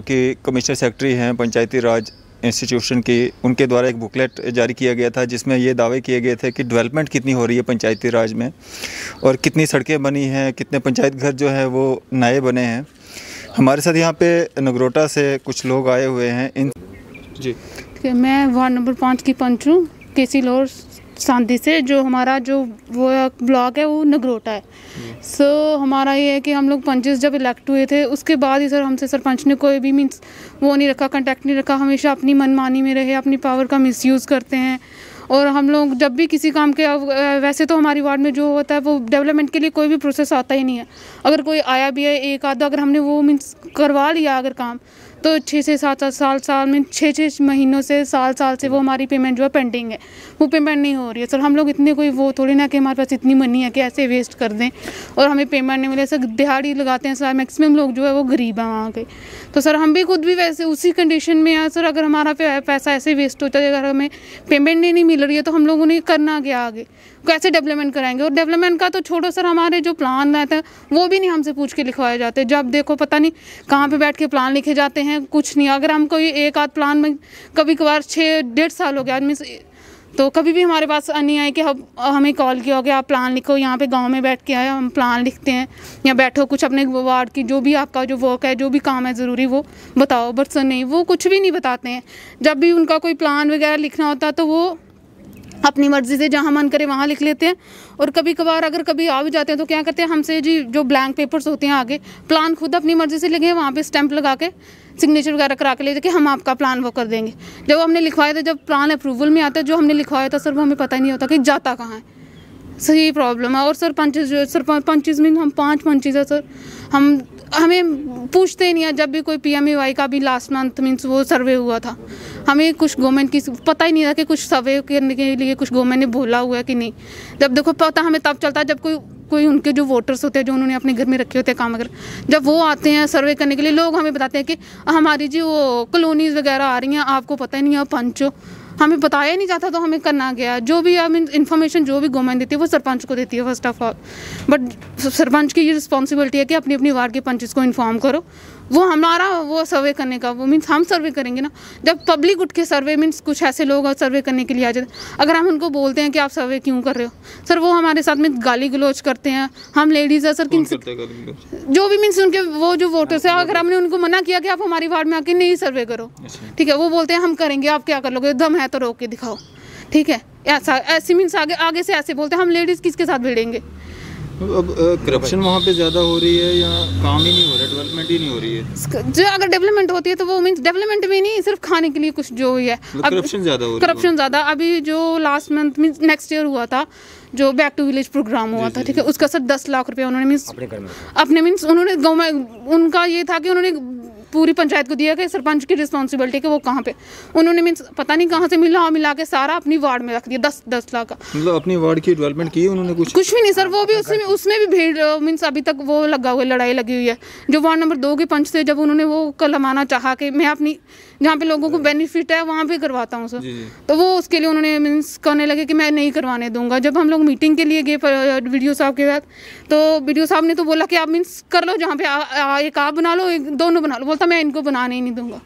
कि commissioner secretary हैं पंचायती राज institution की उनके द्वारा एक बुकलेट जारी किया गया था जिसमें ये दावे किए गए थे कि डेवलपमेंट कितनी हो रही है पंचायती राज में और कितनी सड़कें बनी हैं कितने पंचायत घर जो हैं वो नए बने हैं। हमारे साथ यहाँ पे नगरोटा से कुछ लोग आए हुए हैं। इन जी। मैं वार्ड नंबर पाँच की पंच हूँ के सी लोर सांधी से जो हमारा जो वो ब्लॉक है वो नगरोटा है। सो so, हमारा ये है कि हम लोग पंचेस जब इलेक्ट हुए थे उसके बाद ही सर हमसे सरपंच ने कोई भी मीन्स वो नहीं रखा कंटेक्ट नहीं रखा। हमेशा अपनी मनमानी में रहे अपनी पावर का मिसयूज़ करते हैं। और हम लोग जब भी किसी काम के वैसे तो हमारी वार्ड में जो होता है वो डेवलपमेंट के लिए कोई भी प्रोसेस आता ही नहीं है। अगर कोई आया भी है एक आधा अगर हमने वो मीन्स करवा लिया अगर काम तो छः से सात सात साल साल में छः छः महीनों से, साल साल से वो हमारी पेमेंट जो है पेंडिंग है। वो पेमेंट नहीं हो रही है। सर, हम लोग इतने कोई वो थोड़ी ना कि हमारे पास इतनी मनी है कि ऐसे वेस्ट कर दें और हमें पेमेंट नहीं मिले। सर, दिहाड़ी लगाते हैं सर मैक्सिमम लोग जो है वो गरीब हैं वहाँ के। तो सर, हम भी खुद भी वैसे उसी कंडीशन में हैं। सर, अगर हमारा पैसा ऐसे वेस्ट होता है, अगर हमें पेमेंट नहीं मिल रही है तो हम लोगों ने करना क्या आगे? कैसे डेवलपमेंट कराएँगे? और डेवलपमेंट का तो छोड़ो सर हमारे जो प्लान रहते हैं, वो भी नहीं हमसे पूछ के लिखवाए जाते। जब देखो, पता नहीं कहाँ पे बैठ के प्लान लिखे जाते हैं, कुछ नहीं। अगर हम कोई एक आध प्लान में कभी कभार छः डेढ़ साल हो गया मीन्स तो कभी भी हमारे पास नहीं आए कि हम हमें कॉल किया हो कि आप प्लान लिखो, यहाँ पे गाँव में बैठ के आए, हम प्लान लिखते हैं, या बैठो कुछ अपने वार्ड की, जो भी आपका जो वर्क है, जो भी काम है ज़रूरी, वो बताओ। बट सर नहीं, वो कुछ भी नहीं बताते हैं। जब भी उनका कोई प्लान वगैरह लिखना होता तो वो अपनी मर्ज़ी से जहाँ मन करे वहाँ लिख लेते हैं। और कभी कभार अगर कभी आ भी जाते हैं तो क्या करते हैं, हमसे जी जो ब्लैंक पेपर्स होते हैं आगे प्लान खुद अपनी मर्ज़ी से लिखे, वहाँ पर स्टैंप लगा के सिग्नेचर वगैरह करा के ले जाके हम आपका प्लान वो कर देंगे। जब हमने लिखवाया था, जब प्लान अप्रूवल में आता है, जो हमने लिखवाया था, सर, वो हमें पता ही नहीं होता कि जाता कहाँ है। सही प्रॉब्लम है। और सर पंचेस जो सर पंचेस में हम पाँच पंचेस है, सर। हम हमें पूछते नहीं है, जब भी कोई पी एम का भी लास्ट मंथ मीन्स वो सर्वे हुआ था। हमें कुछ गवर्नमेंट की पता ही नहीं था कि कुछ सर्वे करने के लिए कुछ गवर्नमेंट ने बोला हुआ है कि नहीं। जब देखो पता हमें तब चलता है जब कोई कोई उनके जो वोटर्स होते हैं, जो उन्होंने अपने घर में रखे होते हैं काम वगैरह जब वो आते हैं सर्वे करने के लिए, लोग हमें बताते हैं कि हमारी जी वो कॉलोनीज वगैरह आ रही हैं, आपको पता ही नहीं है पंच हमें बताया नहीं जाता तो हमें करना गया जो भी आई मीन इन्फॉर्मेशन जो भी गवर्नमेंट देती है वो सरपंच को देती है first of all but sarpanch की ये रिस्पॉन्सिबिलिटी है कि अपनी अपनी वार्ड के पंचेस को इन्फॉर्म करो। वो हमारा वो सर्वे करने का वो मीन्स हम सर्वे करेंगे ना। जब पब्लिक उठ के सर्वे मीन्स कुछ ऐसे लोग सर्वे करने के लिए आ जाते अगर हम उनको बोलते हैं कि आप सर्वे क्यों कर रहे हो? सर वो हमारे साथ में गाली गलोच करते हैं। हम लेडीज़ है सर किन हैं? जो भी मीन्स उनके वो जो वोटर्स है अगर हमने उनको मना किया कि आप हमारी वार्ड में आके नहीं सर्वे करो। अच्छा। ठीक है वो बोलते हैं हम करेंगे आप क्या कर लोगे? दम है तो रोक के दिखाओ। ठीक है? ऐसा ऐसे मीन्स आगे आगे से ऐसे बोलते हैं हम लेडीज़ किसके साथ भिड़ेंगे? अब करप्शन वहाँ पे ज़्यादा हो रही है या काम ही नहीं हो रहा डेवलपमेंट ही नहीं हो रही है? जो अगर डेवलपमेंट होती है तो वो मीन्स डेवलपमेंट में नहीं सिर्फ़ खाने के लिए कुछ जो ही है। मतलब corruption ज़्यादा हो रही है। करप्शन ज़्यादा। अभी जो last month means next year हुआ था जो बैक टू विलेज प्रोग्राम हुआ था ठीक है? उसका सर दस लाख रुपए उन्होंने मीन्स अपने मीन्स उन्होंने गवर्नमेंट उनका ये था कि उन्होंने पूरी पंचायत को दिया कि सरपंच की रिस्पॉन्सिबिलिटी कि वो कहाँ पे? उन्होंने मीन पता नहीं कहाँ से मिला मिला के सारा अपनी वार्ड में रख दिया दस दस लाख का। मतलब अपनी वार्ड की डेवलपमेंट की उन्होंने कुछ? कुछ भी नहीं सर वो भी उसमें उसमें भी भीड़ मीन्स अभी तक वो लगा हुआ है लड़ाई लगी हुई है। जो वार्ड नंबर दो के पंच थे जब उन्होंने वो कलमाना चाहा कि मैं अपनी जहाँ पे लोगों को बेनिफिट है वहाँ पे करवाता हूँ सर। तो वो उसके लिए उन्होंने मीन्स करने लगे कि मैं नहीं करवाने दूँगा। जब हम लोग मीटिंग के लिए गए वीडियो साहब के साथ तो वीडियो साहब ने तो बोला कि आप मीन्स कर लो जहाँ पे आ, आ, एक आप बना लो एक दोनों बना लो। बोलता मैं इनको बनाने ही नहीं दूँगा।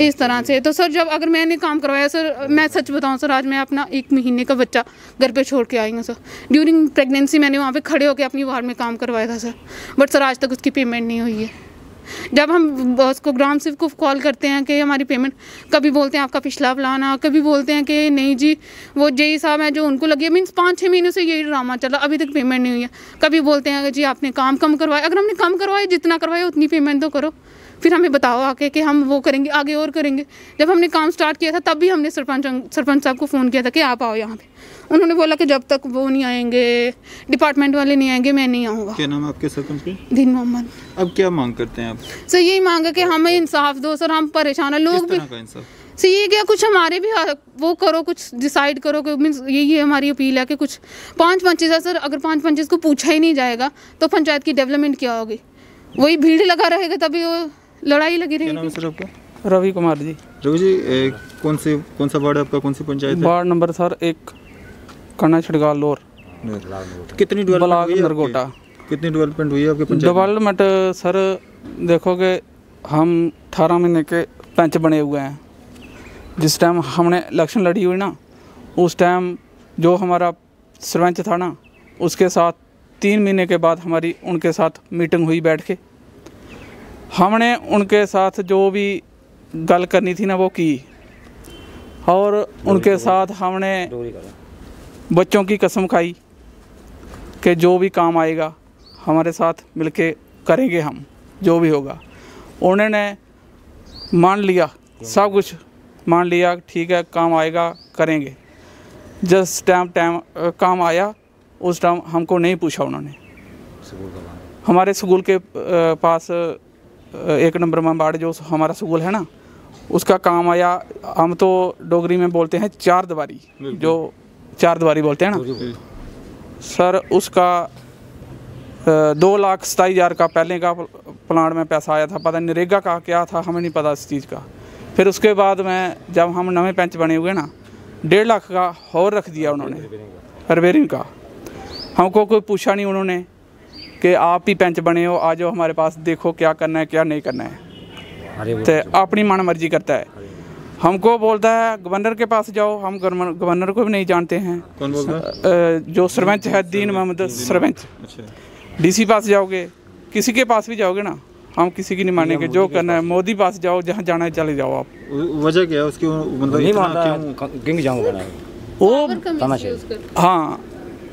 इस तरह से। तो सर जब अगर मैंने काम करवाया सर मैं सच बताऊँ सर आज मैं अपना एक महीने का बच्चा घर पे छोड़ के आई हूँ सर। ड्यूरिंग प्रेगनेंसी मैंने वहाँ पे खड़े होकर अपनी वार्ड में काम करवाया था सर। बट सर आज तक उसकी पेमेंट नहीं हुई है। जब हम उसको ग्राम सेवक को कॉल करते हैं कि हमारी पेमेंट कभी बोलते हैं, आपका पिछला प्लान आ कभी बोलते हैं कि, नहीं जी, वो जेई साहब हैं जो उनको लगी। मीन्स पाँच छः महीनों से यही ड्रामा चला, अभी तक पेमेंट नहीं हुई है। कभी बोलते हैं जी, आपने काम कम करवाया। अगर हमने कम करवाया, जितना करवाया, उतनी पेमेंट तो करो। फिर हमें बताओ आके कि हम वो करेंगे आगे और करेंगे। जब हमने काम स्टार्ट किया था तब भी हमने सरपंच सरपंच साहब को फ़ोन किया था कि आप आओ यहाँ पे। उन्होंने बोला कि जब तक वो नहीं आएँगे डिपार्टमेंट वाले नहीं आएँगे मैं नहीं आऊँगा। क्या नाम है आपके सरपंच के? दिन मोहम्मद। अब क्या मांग करते हैं आप? सर यही मांग है कि हमें इंसाफ दो सर हम परेशान है। लोग भी सर ये क्या कुछ हमारे भी वो करो कुछ डिसाइड करो कि मीन्स यही है हमारी अपील है कि कुछ पाँच पंचेस है सर अगर पाँच पंचेस को पूछा ही नहीं जाएगा तो पंचायत की डेवलपमेंट क्या होगी? वही भीड़ लगा रहेगा तभी वो लड़ाई लगी रही नाम सर आपका? रवि कुमार जी। रवि जी ए, कौन से कौन सा वार्ड है आपका? कौन सी पंचायत वार्ड नंबर सर एक कन्ना छिड़गाल लोर। कितनी डेवलपमेंट है कितनी डेवलपमेंट हुई है आपके पंचायत डेवलपमेंट सर देखोगे हम अठारह महीने के पंच बने हुए हैं। जिस टाइम हमने इलेक्शन लड़ी हुई ना उस टाइम जो हमारा सरपंच था ना उसके साथ तीन महीने के बाद हमारी उनके साथ मीटिंग हुई बैठ के। हमने उनके साथ जो भी गल करनी थी ना वो की। और उनके साथ हमने बच्चों की कसम खाई कि जो भी काम आएगा हमारे साथ मिलके करेंगे हम जो भी होगा। उन्होंने मान लिया सब कुछ मान लिया ठीक है काम आएगा करेंगे। जिस टाइम टाइम काम आया उस टाइम हमको नहीं पूछा उन्होंने। हमारे स्कूल के पास एक नंबर में बाड़ जो हमारा स्कूल है ना उसका काम आया हम तो डोगरी में बोलते हैं चार दीवारी जो चार दीवारी बोलते हैं ना। सर उसका दो लाख सताई हज़ार का पहले का प्लान में पैसा आया था पता नरेगा का क्या था हमें नहीं पता इस चीज़ का। फिर उसके बाद में जब हम नवे पंच बने हुए ना डेढ़ लाख का और रख दिया उन्होंने रिपेयरिंग का। हमको कोई पूछा नहीं उन्होंने कि आप ही पंच बने हो आ जाओ हमारे पास देखो क्या करना है क्या नहीं करना है। तो अपनी मन मर्ज़ी करता है। हमको बोलता है गवर्नर के पास जाओ हम गवर्नर गवर्नर को भी नहीं जानते हैं। कौन बोल रहा है जो सरपंच है दीन मोहम्मद सरपंच अच्छा। डीसी पास जाओगे किसी के पास भी जाओगे ना हम किसी की नहीं मानेंगे जो करना है मोदी पास जाओ जहाँ जाना है चले जाओ आप। वजह क्या है उसकी मतलब नहीं मानता क्यों? किंग जाऊँगा वो हाँ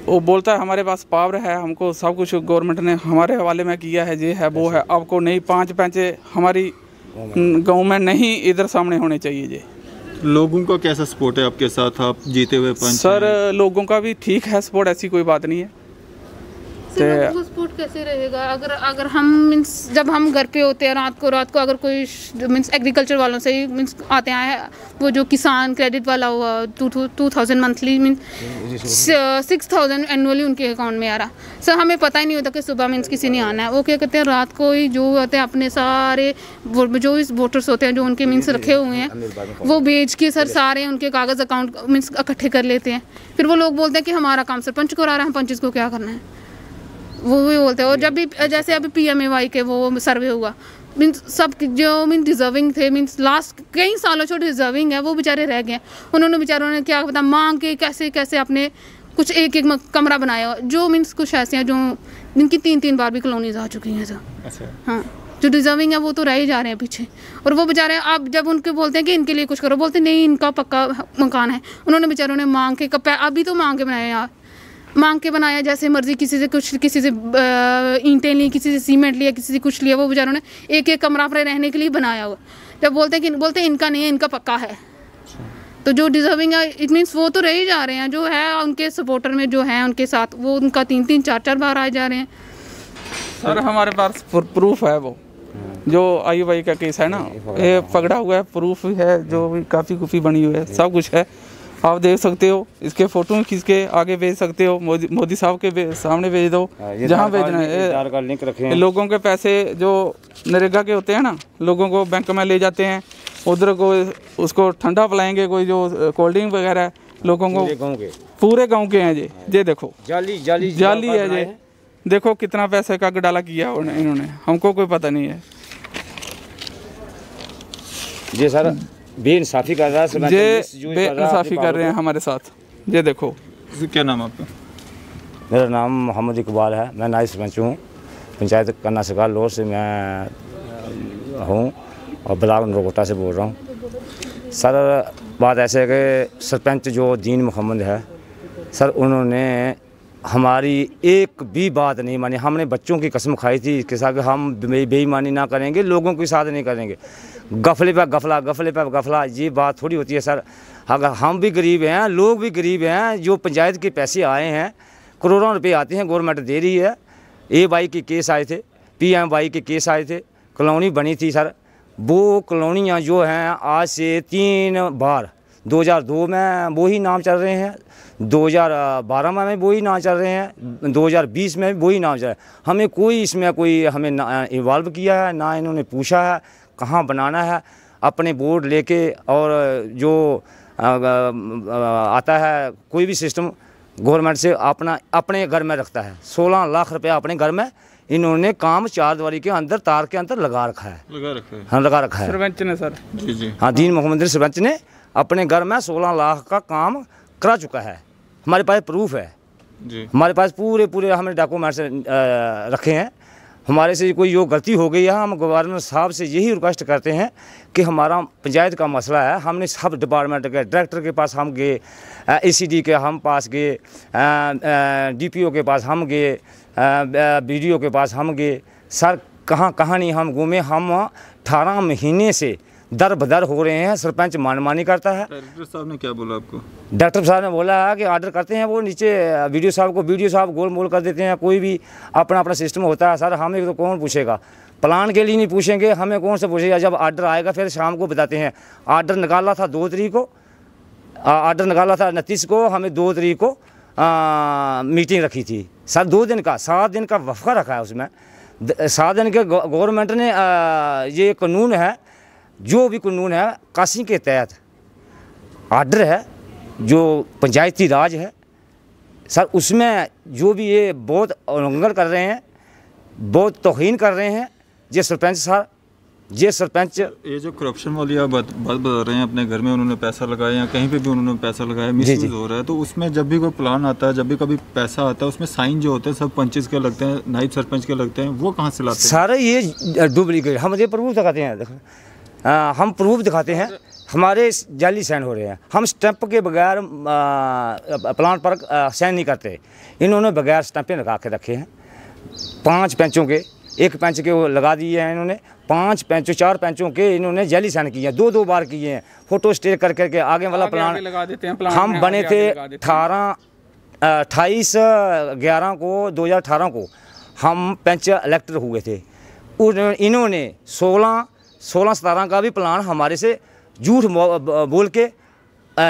वो बोलता है हमारे पास पावर है हमको सब कुछ गवर्नमेंट ने हमारे हवाले में किया है ये है वो है। आपको नहीं पाँच पैंचे हमारी गाँव में नहीं इधर सामने होने चाहिए जी लोगों का कैसा सपोर्ट है आपके साथ? आप जीते हुए पंच सर लोगों का भी ठीक है सपोर्ट ऐसी कोई बात नहीं है। को कैसे रहेगा? अगर अगर हम मीन्स जब हम घर पे होते हैं रात को रात को अगर कोई मीन्स एग्रीकल्चर वालों से ही मीन्स आते हैं वो जो किसान क्रेडिट वाला हुआ two two thousand monthly means six thousand annually उनके अकाउंट में आ रहा। सर हमें पता ही नहीं होता कि सुबह मीन्स किसी ने आना है। वो क्या कहते हैं रात को ही जो होते हैं अपने सारे जो इस वोटर्स होते हैं जो उनके मीन्स रखे हुए हैं वो बेच के सर सारे उनके कागज़ अकाउंट मीन्स इकट्ठे कर लेते हैं। फिर वो लोग बोलते हैं कि हमारा काम सरपंच को आ रहा है हम पंच को क्या करना है? वो भी बोलते हैं। और जब भी जैसे अभी पी एम ए वाई के वो सर्वे हुआ मीन्स सब जो मीन डिजर्विंग थे मीन्स लास्ट कई सालों से डिजर्विंग है वो बेचारे रह गए उन्होंने बेचारों ने क्या पता मांग के कैसे कैसे अपने कुछ एक एक कमरा बनाया। जो मीन्स कुछ ऐसे हैं जो जिनकी तीन तीन बार भी कॉलोनीज आ चुकी हैं सर। अच्छा। हाँ जो डिजर्विंग है वो तो रह ही जा रहे हैं पीछे। और वो बेचारे अब जब उनके बोलते हैं कि इनके लिए कुछ करो बोलते नहीं इनका पक्का मकान है। उन्होंने बेचारों ने मांग के कप अभी तो मांग के बनाए यार। मांग के बनाया जैसे मर्ज़ी किसी से कुछ किसी से ईंटें ली किसी से सीमेंट लिया किसी से कुछ लिया वो बेचारों ने एक एक कमरा अपने रहने के लिए बनाया हुआ। जब बोलते हैं कि बोलते हैं इनका नहीं है इनका पक्का है। तो जो डिजर्विंग है इट मीन्स वो तो रह ही जा रहे हैं जो है उनके सपोर्टर में जो है उनके साथ वो उनका तीन तीन चार चार बार आए जा रहे हैं। सर हमारे पास प्रूफ है वो। जो आई वाई का केस है ना ये पकड़ा हुआ है। प्रूफ भी है जो भी काफ़ी कुफी बनी हुई है सब कुछ है। आप देख सकते हो इसके फ़ोटो खींच के आगे भेज सकते हो मोदी मोदी साहब के सामने भेज दो जहाँ भेजना है। लिंक रखे लोगों के पैसे जो नरेगा के होते हैं ना लोगों को बैंक में ले जाते हैं उधर को उसको ठंडा पिलाएँगे कोई जो कोल्ड ड्रिंक वगैरह लोगों को पूरे गाँव के। हैं ये ये देखो। जाली जाली जाली है जी। देखो कितना पैसे का डाला किया इन्होंने। हमको कोई पता नहीं है। ये सर बेइंसाफी कर रहा है ये बेइंसाफी कर रहे हैं हमारे साथ। ये देखो। क्या नाम आपका? मेरा नाम मोहम्मद इकबाल है मैं नायब सरपंच हूँ। पंचायत कन्ना सरकार लोर से मैं हूँ और ब्लाक नरोकोटा से बोल रहा हूँ। सर बात ऐसे है कि सरपंच जो दीन मोहम्मद है सर उन्होंने हमारी एक भी बात नहीं मानी। हमने बच्चों की कसम खाई थी इसके साथ हम बेईमानी ना करेंगे लोगों के साथ नहीं करेंगे। गफले पर गफला, गफले पर गफला, ये बात थोड़ी होती है सर। अगर हम भी गरीब हैं, लोग भी गरीब हैं, जो पंचायत के पैसे आए हैं, करोड़ों रुपए आते हैं, गवर्नमेंट दे रही है। ए वाई के केस आए थे पी एम वाई के केस आए थे, कॉलोनी बनी थी सर। वो कॉलोनियाँ जो हैं, आज से तीन बार 2002 में वो ही नाम चल रहे हैं 2012 में वो ही नाम चल रहे हैं 2020 में वो ही नाम चल रहे हैं। हमें कोई इसमें कोई हमें ना इन्वॉल्व किया है, ना इन्होंने पूछा है कहाँ बनाना है अपने बोर्ड लेके और जो आता है कोई भी सिस्टम गवर्नमेंट से अपना अपने घर में रखता है। सोलह लाख रुपया अपने घर में इन्होंने काम चार दीवारी के अंदर तार के अंदर लगा रखा है। लगा रखा है। हाँ लगा रखा है। सरपंच ने सर। जी जी। हाँ दीन मोहम्मद सरपंच ने अपने घर में सोलह लाख का काम करा चुका है। हमारे पास प्रूफ है। जी। हमारे पास पूरे पूरे हमने डॉक्यूमेंट्स रखे हैं। हमारे से कोई जो गलती हो गई है, हम गवर्नर साहब से यही रिक्वेस्ट करते हैं कि हमारा पंचायत का मसला है, हमने सब डिपार्टमेंट के डायरेक्टर के पास हम गए एसीडी के हम पास गए डीपीओ के पास हम गए बीडीओ के पास हम गए। सर कहाँ कहाँ नहीं हम घूमे, हम अठारह महीने से दर बदर हो रहे हैं सरपंच मानमानी करता है। डायरेक्टर साहब ने क्या बोला आपको? डॉक्टर साहब ने बोला है कि ऑर्डर करते हैं वो नीचे वीडियो साहब को वीडियो साहब गोल मोल कर देते हैं कोई भी अपना अपना सिस्टम होता है सर हमें तो कौन पूछेगा? प्लान के लिए नहीं पूछेंगे हमें कौन से पूछेगा? जब ऑर्डर आएगा फिर शाम को बताते हैं। ऑर्डर निकाला था दो तरीक को ऑर्डर निकाला था उनतीस को हमें दो तरीक को आ, मीटिंग रखी थी। सर दो दिन का सात दिन का वफा रखा है उसमें। सात दिन के गवर्नमेंट ने आ, ये कानून है जो भी कानून है काशी के तहत आर्डर है जो पंचायती राज है सर उसमें जो भी ये बहुत उल्लंघन कर रहे हैं बहुत तोहीन कर रहे हैं ये सरपंच सर ये सरपंच। ये जो करप्शन वाली आप बात बात बता रहे हैं अपने घर में उन्होंने पैसा लगाया या कहीं पे भी उन्होंने पैसा लगाया मिस। हो रहा है तो उसमें जब भी कोई प्लान आता है जब भी कभी पैसा आता है उसमें साइन जो होते हैं सब पंचेस के लगते हैं नाइब सरपंच के लगते हैं वो कहाँ से लाते हैं? सारे ये डुप्लीकेट हम ये प्रूफ दिखाते हैं देखो। आ, हम प्रूफ दिखाते हैं। हमारे जाली साइन हो रहे हैं। हम स्टैंप के बगैर आ, प्लान पर साइन नहीं करते। इन्होंने बगैर स्टैंपें लगा के रखे हैं। पाँच पैंचों के एक पेंच के वो लगा दिए हैं इन्होंने। पाँच पैंचों चार पेंचों के इन्होंने जाली साइन किए हैं। दो दो बार किए हैं। फ़ोटो स्टेट कर करके आगे वाला प्लान लगा देते हैं प्लान हम बने थे। अठारह अट्ठाईस ग्यारह को 2018 को। हम पंच इलेक्टर हुए थे। इन्होंने 16 16 सतारह का भी प्लान हमारे से झूठ बोल के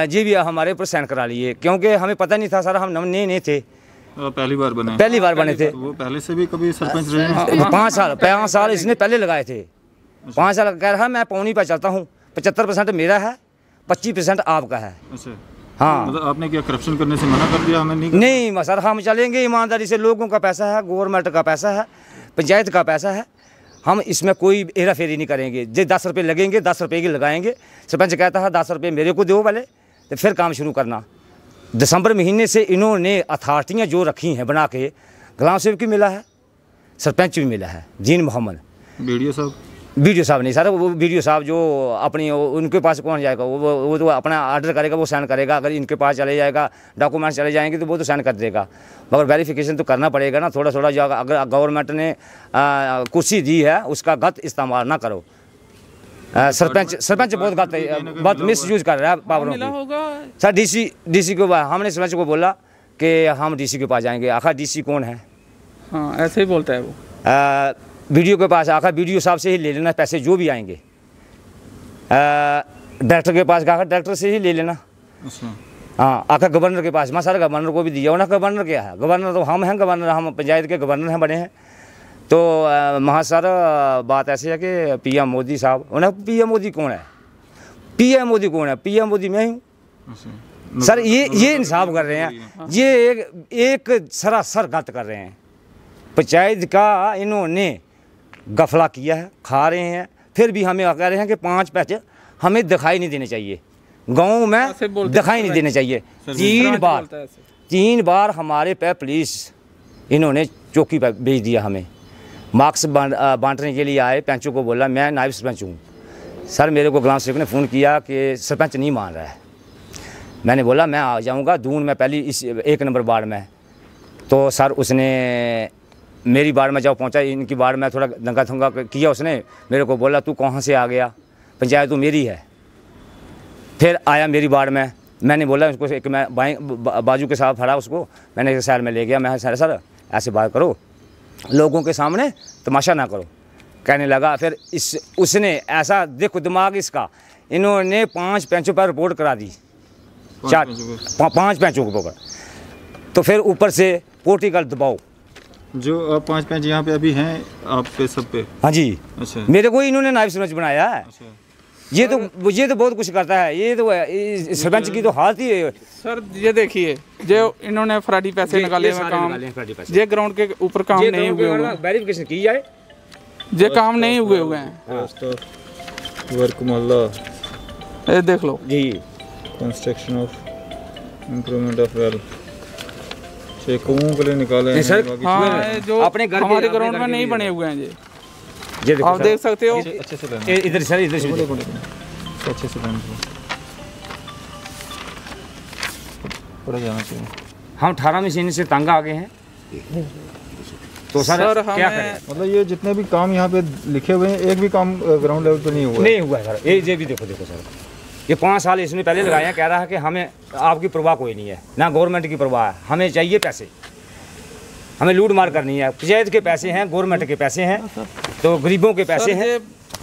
जी भी हमारे ऊपर साइन करा लिए। क्योंकि हमें पता नहीं था सर हम नए नए थे। पहली बार बने। पहली बार बने थे। वो पहले से भी कभी सरपंच रहे हैं? पाँच साल पाँच साल इसने पहले लगाए थे। पाँच साल कह रहा है मैं पौनी पर चलता हूँ। पचहत्तर परसेंट मेरा है पच्चीस परसेंट आपका है। अच्छा। हाँ। मतलब आपने क्या करप्शन करने से मना कर दिया हमें नहीं नहीं सर हम चलेंगे ईमानदारी से। लोगों का पैसा है गवर्नमेंट का पैसा है पंचायत का पैसा है। हम इसमें कोई हेरा फेरी नहीं करेंगे। जो दस रुपये लगेंगे, दस रुपये की लगाएँगे। सरपंच कहता है, दस रुपये मेरे को दो वाले तो फिर काम शुरू करना। दिसंबर महीने से इन्होंने अथॉरिटियाँ जो रखी हैं बना के, गुलाम सेवक की मिला है, सरपंच भी मिला है जीन मोहम्मद। वीडियो साहब? वीडियो साहब नहीं सर वो वीडियो साहब जो अपनी उनके पास कौन जाएगा वो वो तो अपना ऑर्डर करेगा वो साइन करेगा अगर इनके पास चले जाएगा डॉक्यूमेंट चले जाएँगे तो वो तो साइन कर देगा। मगर वेरिफिकेशन तो करना पड़ेगा ना थोड़ा थोड़ा जो अगर गवर्नमेंट ने कुर्सी दी है उसका गलत इस्तेमाल ना करो। सरपंच सरपंच बहुत गलत है, बहुत मिस यूज़ कर रहा है पावरों की। सर डीसी डीसी को हमने सरपंच को बोला कि हम डीसी के पास जाएँगे आखिर डीसी कौन है? हाँ ऐसे ही बोलता है वो। आ, वीडियो के पास आखिर वीडियो साहब से ही ले लेना पैसे जो भी आएँगे। डायरेक्टर के पास आखिर डायरेक्टर से ही ले लेना। अच्छा। हाँ आखिर गवर्नर के पास मैं सर गवर्नर को भी दिया। ना गवर्नर क्या है? गवर्नर तो हम हैं गवर्नर हम पंचायत के गवर्नर हैं बने हैं। तो महा सर बात ऐसी है कि पीएम मोदी साहब उन्हें पीएम मोदी कौन है? पीएम मोदी कौन है? पीएम मोदी मैं हूँ। अच्छा। सर ये ये इंसाफ कर रहे हैं। ये एक एक सरासर गलत कर रहे हैं। पंचायत का इन्होंने गफला किया है खा रहे हैं। फिर भी हमें कह रहे हैं कि पाँच पैसे हमें दिखाई नहीं देने चाहिए। गाँव में दिखाई नहीं देने चाहिए। तीन बार। तीन बार हमारे पे पुलिस इन्होंने चौकी पर भेज दिया हमें। मार्क्स बांटने के लिए आए पैंचों को बोला मैं नायब सरपंच हूँ। सर मेरे को ग्राम सेवक ने फ़ोन किया कि सरपंच नहीं मान रहा है। मैंने बोला मैं आ जाऊँगा दून में पहली इस एक नंबर वार्ड में तो सर उसने मेरी बाड़ में जब पहुँचा इनकी बाड़ में थोड़ा दंगा थंगा किया उसने मेरे को बोला तू कहाँ से आ गया? पंचायत तो मेरी है। फिर आया मेरी बाड़ में। मैंने बोला उसको एक मैं बाई बाजू के साथ फड़ा उसको मैंने साइड में ले गया। मैं सर सर ऐसे बात करो। लोगों के सामने तमाशा ना करो। कहने लगा। फिर इस उसने ऐसा देखो दिमाग इसका इन्होंने पाँच पेंचों पर रिपोर्ट करा दी। चार पाँच पेंचों के ऊपर। तो फिर ऊपर से पोर्टिकल दबाओ। जो आप पाँच पेंच यहाँ पे अभी हैं आप पे सब पे? हाँ जी। अच्छा। मेरे को इन्होंने नायब सरपंच बनाया है। अच्छा। ये तो ये तो बहुत कुछ करता है। ये तो सरपंच की तो हालत ही है। सर ये देखिए जो इन्होंने फ्राडी पैसे निकाले काम हैं पैसे। ये ग्राउंड के ऊपर काम नहीं हुए हुए। वेरिफिकेशन की जाए। ये काम नहीं हुए हुए हैं। of work मोहल्ला ये देख लो जी। Construction of improvement of well के लिए निकाले हैं सर, हाँ जो अपने घर हमारे ग्राउंड में नहीं बने हुए हैं ये ये देखो आप देख सकते हो। अच्छे से इधर सर इधर से। अच्छे से जाना चाहिए। हम अठारह मशीन से तंग आ गए हैं। तो सर, सर, क्या करें? मतलब ये जितने भी काम यहाँ पे लिखे हुए हैं एक भी काम ग्राउंड लेवल पे नहीं हुआ नहीं हुआ है सर। ये ये भी देखो देखो सर। ये पाँच साल इसने पहले लगाए हैं कह रहा है कि हमें आपकी परवाह कोई नहीं है ना गवर्नमेंट की परवाह है। हमें चाहिए पैसे। हमें लूट मार करनी है। पंचायत के पैसे हैं गवर्नमेंट के पैसे हैं तो गरीबों के पैसे हैं।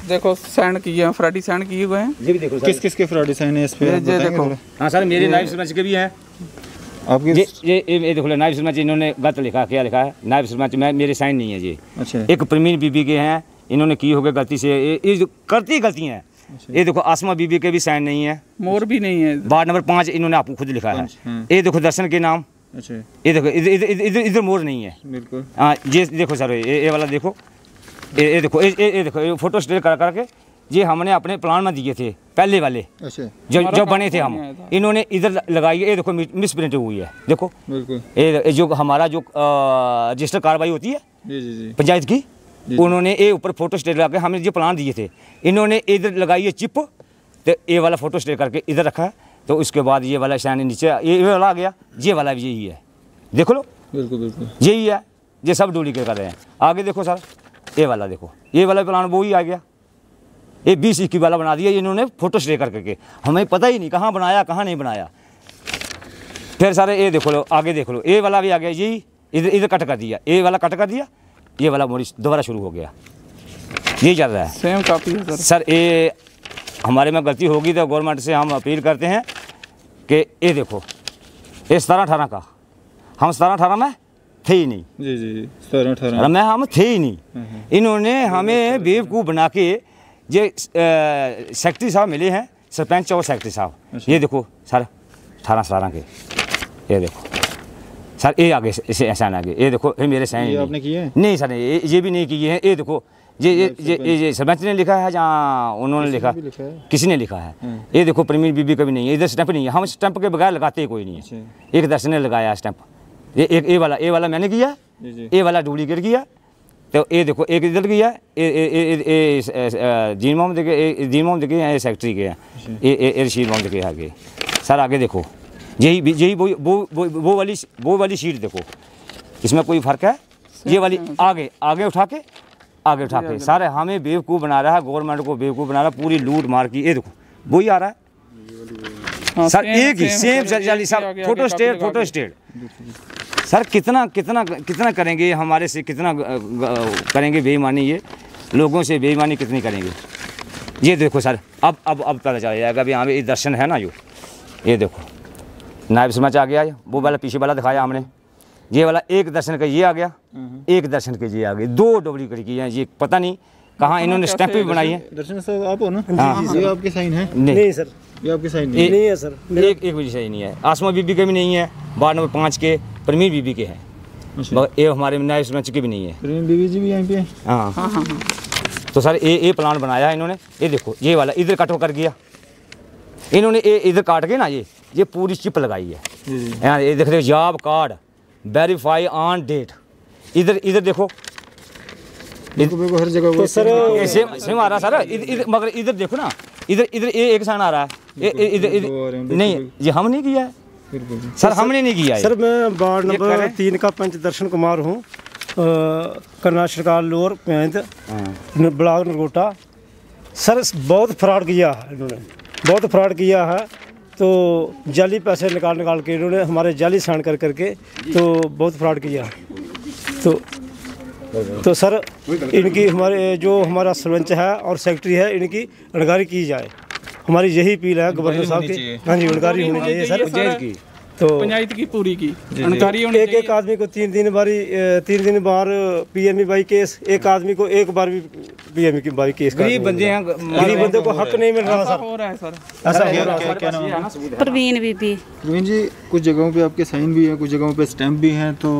देखो सैंड किए हैं फ्राडी सैंड किए हुए हैं। ये भी देखो किस किस के फ्रॉडी साइन है इस पे? ये- देखो। हाँ सर मेरे नायब सरपंच के भी हैं। आपके ये ये ये देखो नायब सरपंच इन्होंने गलत लिखा क्या लिखा है? नायब सरपंच में मेरे साइन नहीं है जी। अच्छा। एक प्रवीण बीबी के हैं इन्होंने की हो गए गलती से। ये करती गलती हैं ये देखो आसमा बीबी के भी साइन नहीं है। मोर भी नहीं है। वार्ड नंबर पाँच इन्होंने आपको खुद लिखा है। हाँ। ये देखो दर्शन के नाम। अच्छा। ये देखो इधर इधर मोर नहीं है। बिल्कुल। हाँ ये देखो सर ये ये वाला देखो। ये ये देखो ये देखो फ़ोटो स्टेट कर करके ये हमने अपने प्लान में दिए थे पहले वाले। अच्छा। जो जो बने थे हम। इन्होंने इधर लगाई है ये देखो मिस प्रिंट हुई है। देखो। बिल्कुल। ये जो हमारा जो रजिस्टर कार्रवाई होती है जी जी जी। पंचायत की जी। उन्होंने ये ऊपर फ़ोटो स्टेट लगा के हमने जो प्लान दिए थे इन्होंने इधर लगाई है चिप तो ये वाला फ़ोटो स्टेट करके इधर रखा है तो उसके बाद ये वाला शायद नीचे ये ये वाला आ गया ये वाला भी यही है। देख लो। बिल्कुल बिल्कुल। यही है ये सब डुप्लीकेट कर रहे हैं। आगे देखो सर ये वाला देखो ये वाला प्लान वो ही आ गया। ये बीस इक्की वाला बना दिया इन्होंने फ़ोटो स्टे कर करके हमें पता ही नहीं कहाँ बनाया कहाँ नहीं बनाया। फिर सारे ये देखो लो आगे देख लो ये वाला भी आ गया यही इधर इधर कट कर दिया ये वाला कट कर दिया ये वाला मोड़ी दोबारा शुरू हो गया। यही चल रहा है। सेम कापी है सर सर ये हमारे में गलती होगी तो गवर्नमेंट से हम अपील करते हैं कि ये देखो ये सतारह अठारह का। हम सतारह अठारह में थे ही नहीं। जी जी जी सत्रह अठारह। में हम थे ही नहीं। इन्होंने हमें बेवकूफ़ बना के ये सेक्रेटरी साहब मिले हैं सरपंच और सेक्रेटरी साहब। ये देखो सर अठारह सतारह के। ये देखो। सर ये आगे इसे ऐसा आगे ये देखो ये मेरे साइन। आपने किए हैं? नहीं सर ये ये भी नहीं किए हैं। ये देखो ये ये ये ये, सरपंच। ने लिखा है जहाँ उन्होंने लिखा? लिखा किसी ने लिखा है? ये देखो प्रवीण बीबी कभी नहीं है। इधर स्टैंप नहीं है। हम स्टैंप के बगैर लगाते ही कोई नहीं है। एक दर्शन ने लगाया है स्टैंप। ये एक ये वाला ये वाला मैंने किया। ये वाला डुप्लीकेट किया। तो ये देखो एक इधर किया। जीन मोहम्मद के जीन मोहम्मद के हैं सेक्रेटरी के हैं। ये रशीद मोहम्मद के आगे। सर आगे देखो। यही यही वो वो वो वो वाली वो वाली शीट देखो। इसमें कोई फ़र्क है? ये वाली आगे आगे उठा के आगे उठा के। सारे हमें बेवकूफ़ बना रहा है गवर्नमेंट को बेवकूफ़ बना रहा है पूरी लूट मार की। ये देखो वही आ रहा है। हाँ, सर एक ही सेम सर, साहब photostat photostat sir कितना कितना कितना करेंगे हमारे से कितना करेंगे बेईमानी ये? लोगों से बेईमानी कितनी करेंगे? ये देखो सर अब अब अब पता चल जाएगा अभी यहाँ पे दर्शन है ना जो ये देखो। नायब समाज आ गया वो वाला पीछे वाला दिखाया हमने। ये वाला एक दर्शन का ये आ गया। एक दर्शन के ये आ गए दो डुप्लीकेट हैं ये पता नहीं कहाँ इन्होंने स्टैंप भी बनाई है। दर्शन साहब आप हो ना? हाँ। ये आपके साइन है? नहीं। नहीं सर। ये आपके साइन नहीं नहीं है सर। एक एक वजह से ही नहीं है। आसमा बीबी के भी नहीं है वार्ड नंबर पाँच के परमीर बीबी के हैं। अच्छा। ये हमारे नायब सरपंच के भी नहीं है। प्रेम बीबी जी भी यहीं पे हाँ? हाँ। हाँ हाँ तो सर ये ये प्लान बनाया है इन्होंने। ये देखो ये वाला इधर कट कर गया। इन्होंने ये इधर काट के ना ये ये पूरी चिप लगाई है। यहाँ ये देख रहे हो job card verify on date इधर इधर देखो। देखो हर जगह वो सर सेम सेम आ रहा सर। इधर मगर इधर देखो ना इधर इधर ये एक साइन आ रहा है। इधर हैं, नहीं ये हम नहीं किया है। सर हमने नहीं किया है सर मैं वार्ड नंबर तीन का पंच दर्शन कुमार हूँ। करना सरकार लोअर पैंत हाँ। ब्लॉक नरगोटा। सर बहुत फ्रॉड किया है इन्होंने। बहुत फ्रॉड किया है। तो जाली पैसे निकाल निकाल के इन्होंने हमारे जाली साइन कर करके तो बहुत फ्रॉड किया। तो तो सर इनकी हमारे जो हमारा सरपंच है और सेक्रेटरी है इनकी अड़गारी की जाए। हमारी यही अपील है गवर्नर साहब की। हाँ जी अड़गारी होनी चाहिए सर। की। तो पंचायत की पूरी की। जानकारी एक एक आदमी को तीन दिन बारी तीन दिन बार पीएमई बाई केस एक आदमी को एक बार भी पीएम की बाई केस गरीब बंदे हैं। गरीब बंदे को हक नहीं मिल रहा सर। हो रहा है सर। ऐसा हो रहा है। प्रवीण बीबी प्रवीण जी कुछ जगहों पे आपके साइन भी है कुछ जगहों पे स्टैंप भी हैं तो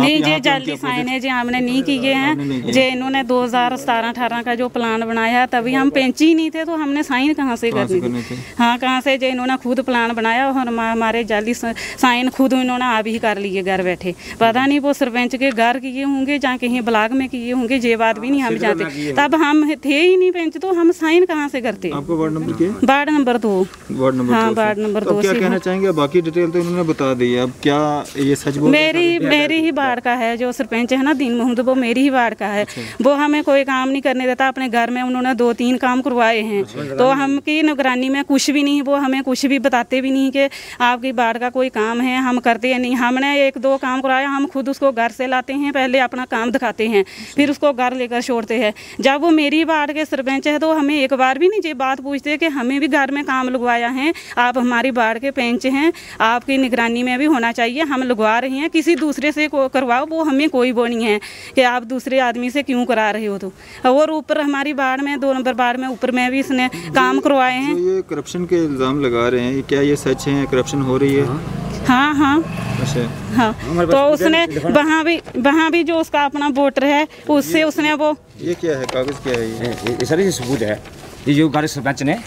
नहीं जी जल्दी साइन है जी हमने नहीं किए हैं। जे इन्होंने 2017-18 का जो प्लान बनाया तभी हम पेंच ही नहीं थे तो हमने साइन कहाँ से करनी थी? थे? हाँ कहाँ से जो इन्होंने खुद प्लान बनाया और हमारे जाली सा- साइन खुद उन्होंने आप ही कर लिए घर बैठे। पता नहीं वो सरपंच के घर किए होंगे या कहीं ब्लॉक में किए होंगे ये बात भी नहीं हम जानते तब हम थे ही नहीं पेंच तो हम साइन कहाँ से करते आपका वार्ड नंबर वार्ड नंबर दो वार्ड नंबर हाँ, वार्ड नंबर तो दो क्या कहना चाहेंगे बाकी डिटेल तो इन्होंने बता दी है अब क्या ये सच मेरी मेरी ही वार्ड का है जो सरपंच है ना दीन मोहम्मद वो मेरी ही वार्ड का है वो हमें कोई काम नहीं करने देता अपने घर में उन्होंने दो तीन काम करवाए हैं तो हम की निगरानी में कुछ भी नहीं वो हमें कुछ भी बताते भी नहीं कि आपकी वार्ड का कोई काम है हम करते हैं नहीं। हमने एक दो काम करवाया हम खुद उसको घर से लाते हैं पहले अपना काम दिखाते हैं फिर उसको घर लेकर छोड़ते हैं। जब वो मेरी वार्ड के सरपंच है तो हमें एक बार भी नहीं ये बात पूछते कि हमें भी घर में काम लगवाया है आप हमारी वार्ड के पेंच हैं आपकी निगरानी में भी होना चाहिए हम लगवा रहे हैं किसी दूसरे से करवाओ वो हमें कोई वो नहीं है कि आप दूसरे आदमी से क्यों करा रहे हो तो। और ऊपर हमारी वार्ड में दो नंबर वार्ड में ऊपर में भी इसने काम करवाए हैं। ये करप्शन के इल्ज़ाम लगा रहे हैं क्या ये सच है करप्शन हो रही है। हाँ हाँ। अच्छा। हाँ। तो उसने वहाँ भी वहाँ भी जो उसका अपना वोटर है उससे उसने वो ये क्या है? कागज़ क्या है ये? सर ये सबूत है। ये जो घर सरपंच ने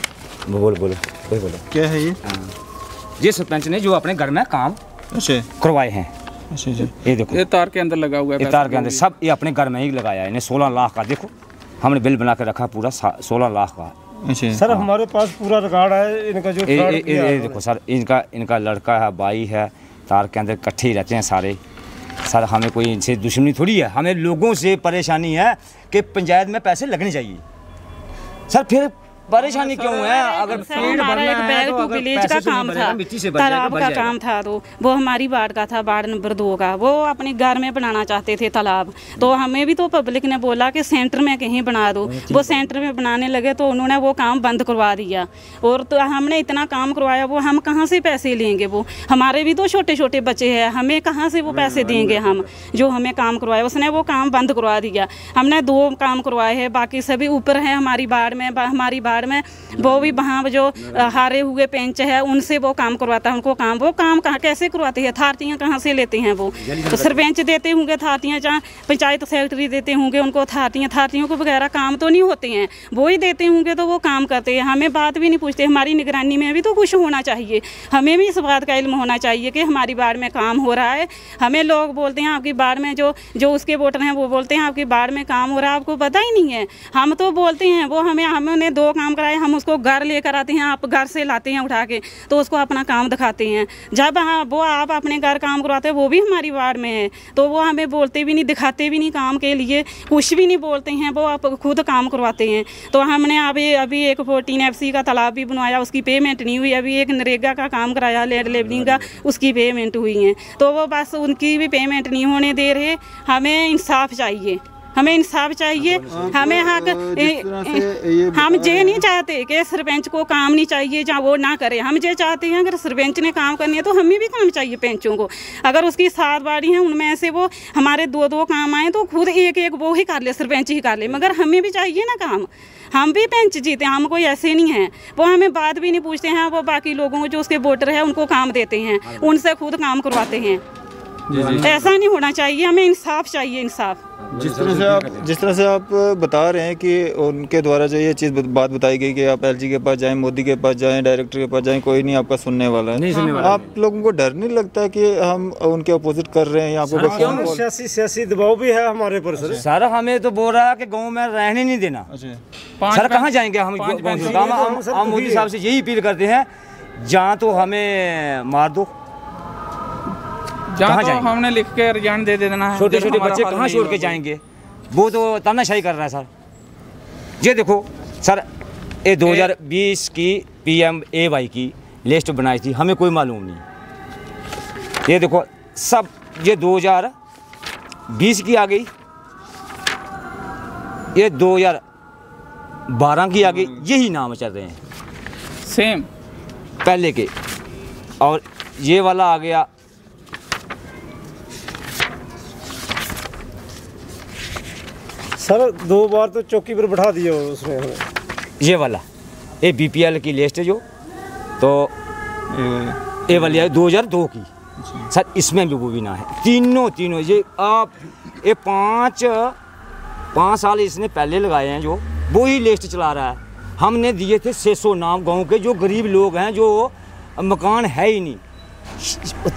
वो बोलो बोलो कोई बोलो। क्या है ये? ये सरपंच ने जो अपने घर में काम अच्छा। करवाए हैं। अच्छा ये देखो। ये तार के अंदर लगा हुआ है ये तार के अंदर सब ये अपने घर में ही लगाया है। इन्हें सोलह लाख का देखो। हमने बिल बना के रखा पूरा सोलह लाख का। अच्छा। सर हमारे पास पूरा रिकॉर्ड है इनका जो है। देखो सर इनका इनका लड़का है भाई है तार के अंदर इकट्ठे ही रहते हैं सारे। सर हमें कोई इनसे दुश्मनी थोड़ी है हमें लोगों से परेशानी है कि पंचायत में पैसे लगने चाहिए। सर फिर परेशानी क्यों है? अगर पेड़ भरना है तो अगर विलेज का काम था। तालाब का काम था तो वो हमारी वार्ड का था वार्ड नंबर दो का वो अपने घर में बनाना चाहते थे तालाब। तो हमें भी तो पब्लिक ने बोला कि सेंटर में कहीं बना दो। वो सेंटर में बनाने लगे तो उन्होंने वो काम बंद करवा दिया। और तो हमने इतना काम करवाया वो हम कहाँ से पैसे लेंगे वो? हमारे भी तो छोटे छोटे बच्चे हैं। हमें कहाँ से वो पैसे देंगे हम? जो हमें काम करवाया उसने वो काम बंद करवा दिया। हमने दो काम करवाए हैं बाकी सभी ऊपर हैं हमारी बाढ़ में हमारी बाढ़ में वो भी वहाँ जो हारे हुए पेंच है उनसे वो काम करवाता है उनको काम वो काम कहाँ कैसे करवाते हैं? थारतियाँ कहाँ से लेते हैं वो? तो सरपंच देते होंगे थारतियाँ जहाँ पंचायत सेक्रेटरी देते होंगे उनको थारतियाँ थारतियों को वगैरह काम तो नहीं होते हैं वो ही देते होंगे तो वो काम करते हैं। हमें बात भी नहीं पूछते हमारी निगरानी में भी तो कुछ होना चाहिए हमें भी इस बात का इल्म होना चाहिए कि हमारी बाढ़ में काम हो रहा है हमें लोग बोलते हैं आपकी बाढ़ में जो जो उसके वोटर हैं वो बोलते हैं आपकी बाढ़ में काम हो रहा है आपको पता ही नहीं है हम तो बोलते हैं वो हमें हमने दो काम कराए, हम उसको घर लेकर आते हैं, आप घर से लाते हैं उठा के तो उसको अपना काम दिखाते हैं। जब हाँ वो आप अपने घर काम करवाते हैं, वो भी हमारी वार्ड में है तो वो हमें बोलते भी नहीं, दिखाते भी नहीं काम के लिए, कुछ भी नहीं बोलते हैं, वो आप खुद काम करवाते हैं। तो हमने अभी अभी एक फोर्टीन एफ़ का तालाब भी बनवाया, उसकी पेमेंट नहीं हुई, अभी एक नरेगा का काम कराया लैंड लेवलिंग का, उसकी पेमेंट हुई है। तो वो बस उनकी भी पेमेंट नहीं होने दे रहे, हमें इंसाफ चाहिए। हमें इंसाफ चाहिए हमें हक जिस तरह से ये हम ये नहीं चाहते कि सरपंच को काम नहीं चाहिए जहाँ वो ना करे। हम ये चाहते हैं अगर सरपंच ने काम करनी है तो हमें भी काम चाहिए पेंचों को। अगर उसकी सात बाड़ी हैं उनमें से वो हमारे दो दो काम आए तो खुद एक एक वो ही कर ले सरपंच ही कर ले। मगर हमें भी चाहिए ना काम। हम भी पेंच जीते हैं हम कोई ऐसे नहीं हैं। वो हमें बात भी नहीं पूछते हैं वो बाकी लोगों को जो उसके वोटर है उनको काम देते हैं। उनसे खुद काम करवाते हैं। ऐसा नहीं होना चाहिए हमें इंसाफ चाहिए इंसाफ। जिस तरह से आप जिस तरह से आप बता रहे हैं कि उनके द्वारा जो ये चीज़ बात बताई गई कि आप एलजी के पास जाएँ मोदी के पास जाएँ डायरेक्टर के पास जाएँ कोई नहीं आपका सुनने वाला है। नहीं सुनने वाला आप लोगों को डर नहीं लगता कि हम उनके अपोजिट कर रहे हैं या आपको कोई फ़ोन कॉल सियासी सियासी दबाव भी है हमारे पर सर। सर हमें तो बोल रहा है कि गाँव में रहने नहीं देना। अच्छा। सर कहाँ जाएँगे हम? गाँव हम मोदी साहब से यही अपील करते हैं जहाँ तो हमें मार दो। कहाँ तो जाएँगे? हमने लिख के रिजाइन दे देना है छोटे छोटे बच्चे कहाँ छोड़ के जाएँगे? वो तो तानाशाही कर रहा है सर। ये देखो सर ये 2020 की पी एम ए वाई की लिस्ट बनाई थी हमें कोई मालूम नहीं। ये देखो सब ये 2020 की आ गई ये 2012 की आ गई यही नाम चल रहे हैं। सेम। पहले के। और ये वाला आ गया सर, दो बार तो चौकी पर बैठा दिया उसने ये वाला, ये बीपीएल की लिस्ट है जो। तो ये- वाली है 2002 की। सर, इसमें भी वो भी ना है। तीनों तीनों, ये आप, ये पाँच पाँच साल इसने पहले लगाए हैं जो। वो ही लिस्ट चला रहा है। हमने दिए थे 600 नाम गाँव के, जो गरीब लोग हैं, जो मकान है ही नहीं।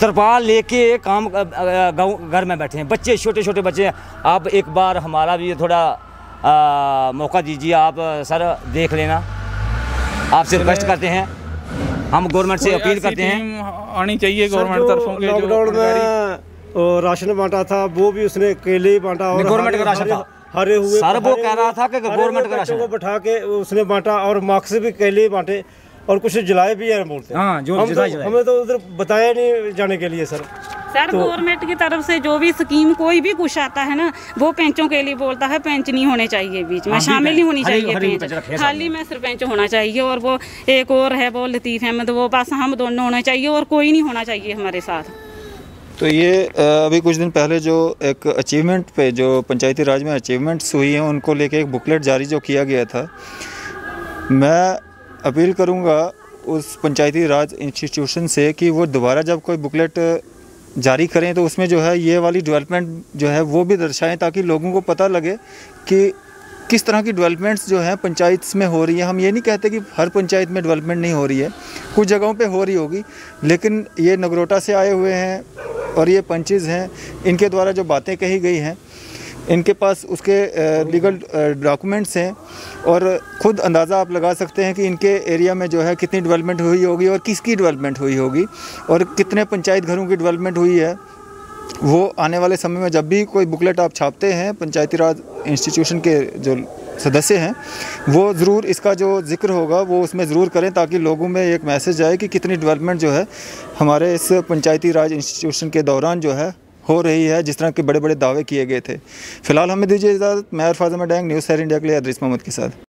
तरपाल लेके काम गाँव घर में बैठे हैं। बच्चे छोटे छोटे बच्चे हैं। आप एक बार हमारा भी थोड़ा अ, मौका दीजिए। आप सर देख लेना। आपसे रिक्वेस्ट करते हैं। हम गवर्नमेंट से अपील करते हैं। आनी चाहिए गवर्नमेंट तरफों के लॉकडाउन में राशन बांटा था वो भी उसने केले ही बांटा और गवर्नमेंट का राशन था। हरे हुए सर, वो कह रहा था कि गवर्नमेंट का राशन को बैठा के उसने बांटा और मार्क्स भी केले ही बांटे। और कुछ जलाए भी हैं बोलते हैं। हाँ, जो हम तो। हमें तो उधर बताया नहीं जाने के लिए सर। सर तो, गवर्नमेंट की तरफ़ से जो भी स्कीम कोई भी कुछ आता है ना वो पेंचों के लिए बोलता है पेंच नहीं होने चाहिए बीच में हाँ, शामिल नहीं होनी चाहिए हैं खाली में सरपंच होना चाहिए और वो एक और है वो लतीफ़ अहमद वो बस हम दोनों होने चाहिए और कोई नहीं होना चाहिए हमारे साथ। तो ये अभी कुछ दिन पहले जो एक अचीवमेंट पे जो पंचायती राज में अचीवमेंट्स हुई हैं उनको लेके एक बुकलेट जारी जो किया गया था। मैं अपील करूँगा उस पंचायती राज इंस्टीट्यूशन से कि वो दोबारा जब कोई बुकलेट जारी करें तो उसमें जो है ये वाली डेवलपमेंट जो है वो भी दर्शाएँ ताकि लोगों को पता लगे कि किस तरह की डेवलपमेंट्स जो हैं पंचायत में हो रही है। हम ये नहीं कहते कि हर पंचायत में डेवलपमेंट नहीं हो रही है। कुछ जगहों पे हो रही होगी, लेकिन ये नगरोटा से आए हुए हैं और ये पंचेज हैं। इनके द्वारा जो बातें कही गई हैं इनके पास उसके लीगल डॉक्यूमेंट्स हैं और ख़ुद अंदाज़ा आप लगा सकते हैं कि इनके एरिया में जो है कितनी डेवलपमेंट हुई होगी और किसकी डेवलपमेंट हुई होगी और कितने पंचायत घरों की डेवलपमेंट हुई है। वो आने वाले समय में जब भी कोई बुकलेट आप छापते हैं, पंचायती राज इंस्टीट्यूशन के जो सदस्य हैं, वो ज़रूर इसका जो ज़िक्र होगा वो उसमें ज़रूर करें ताकि लोगों में एक मैसेज आए कि कितनी डेवलपमेंट जो है हमारे इस पंचायती राज इंस्टीट्यूशन के दौरान जो है हो रही है, जिस तरह के बड़े बड़े दावे किए गए थे। फ़िलहाल हमें दीजिए इजाज़त। मैं अरफाज डैंग, न्यूज़ सैर इंडिया के लिए अदरिस मोहम्मद के साथ।